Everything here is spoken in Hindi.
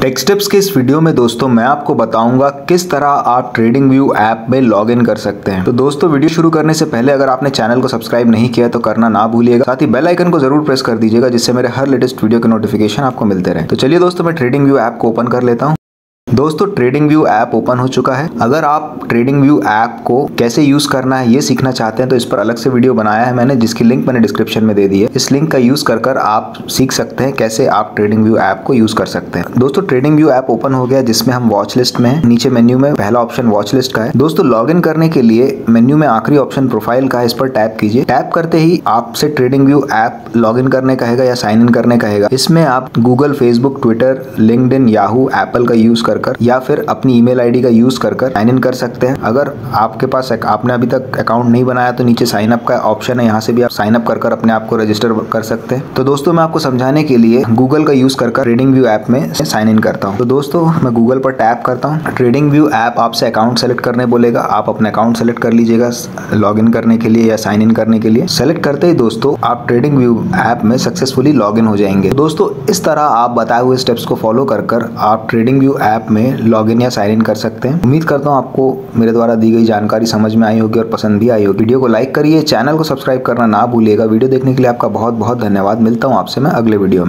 टेक्स टिप्स के इस वीडियो में दोस्तों मैं आपको बताऊँगा किस तरह आप ट्रेडिंग व्यू ऐप में लॉग इन कर सकते हैं। तो दोस्तों वीडियो शुरू करने से पहले अगर आपने चैनल को सब्सक्राइब नहीं किया तो करना ना भूलिएगा। साथ ही बेल आइकन को ज़रूर प्रेस कर दीजिएगा, जिससे मेरे हर लेटेस्ट वीडियो के नोटिफिकेशन आपको मिलते रहे। तो चलिए दोस्तों, मैं ट्रेडिंग व्यू ऐप को ओपन कर लेता हूँ। दोस्तों ट्रेडिंग व्यू ऐप ओपन हो चुका है। अगर आप ट्रेडिंग व्यू ऐप को कैसे यूज़ करना है, ये सीखना चाहते हैं तो इस पर अलग से वीडियो बनाया है मैंने, जिसकी लिंक मैंने डिस्क्रिप्शन में दे दी है। इस लिंक का यूज़ कर कर आप सीख सकते हैं कैसे आप ट्रेडिंग व्यू ऐप को यूज़ कर सकते हैं। दोस्तों ट्रेडिंग व्यू ऐप ओपन हो गया, जिसमें हम वॉच लिस्ट में, नीचे मेन्यू में, पहला ऑप्शन वॉच लिस्ट का है। दोस्तों लॉग इन करने के लिए मेन्यू में आखिरी ऑप्शन प्रोफ़ाइल का है, इस पर टैप कीजिए। टैप करते ही आपसे trading view app log in करने कहेगा या साइन इन करने कहेगा। इसमें आप Google Facebook Twitter linked Yahoo Apple का यूज़ कर कर या फिर अपनी ईमेल आईडी का यूज़ कर कर साइन इन कर सकते हैं। अगर आपके पास आपने अभी तक अकाउंट नहीं बनाया तो नीचे साइन अप का ऑप्शन है। यहाँ से भी आप साइन अप कर कर अपने आप को रजिस्टर कर सकते हैं। तो दोस्तों, मैं आपको समझाने के लिए गूगल का यूज़ कर ट्रेडिंग व्यू ऐप में साइन इन करता हूँ। तो दोस्तों, मैं गूगल पर टैप करता हूँ। ट्रेडिंग व्यू ऐप आपसे अकाउंट सेलेक्ट करने बोलेगा। आप अपना अकाउंट सेलेक्ट कर लीजिएगा लॉग इन करने के लिए या साइन इन करने के लिए। सेलेक्ट करते ही दोस्तों, आप ट्रेडिंग व्यू ऐप में सक्सेसफुली लॉग इन हो जाएँगे। दोस्तों, इस तरह आप बताए हुए स्टेप्स को फॉलो कर कर आप ट्रेडिंग व्यू ऐप में लॉग इन या साइन इन कर सकते हैं। उम्मीद करता हूँ आपको मेरे द्वारा दी गई जानकारी समझ में आई होगी और पसंद भी आई होगी। वीडियो को लाइक करिए चैनल को सब्सक्राइब करना ना भूलिएगा। वीडियो देखने के लिए आपका बहुत बहुत धन्यवाद। मिलता हूँ आपसे मैं अगले वीडियो में।